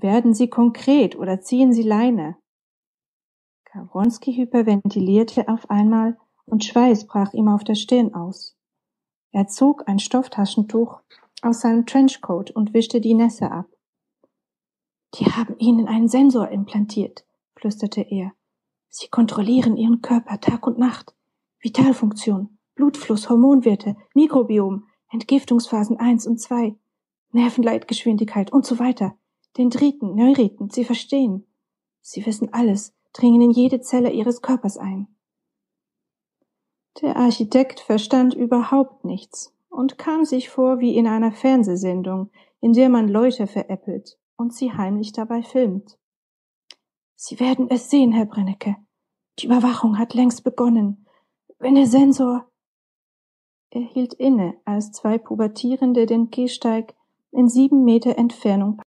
Werden Sie konkret oder ziehen Sie Leine. Kawronski hyperventilierte auf einmal und Schweiß brach ihm auf der Stirn aus. Er zog ein Stofftaschentuch aus seinem Trenchcoat und wischte die Nässe ab. Die haben Ihnen einen Sensor implantiert, flüsterte er. Sie kontrollieren Ihren Körper Tag und Nacht. Vitalfunktion, Blutfluss, Hormonwerte, Mikrobiom, Entgiftungsphasen 1 und 2, Nervenleitgeschwindigkeit und so weiter. Dendriten, Neuriten, Sie verstehen. Sie wissen alles, dringen in jede Zelle Ihres Körpers ein. Der Architekt verstand überhaupt nichts und kam sich vor wie in einer Fernsehsendung, in der man Leute veräppelt und sie heimlich dabei filmt. Sie werden es sehen, Herr Brennecke. Die Überwachung hat längst begonnen. Wenn der Sensor er hielt inne, als zwei Pubertierende den Gehsteig in sieben Meter Entfernung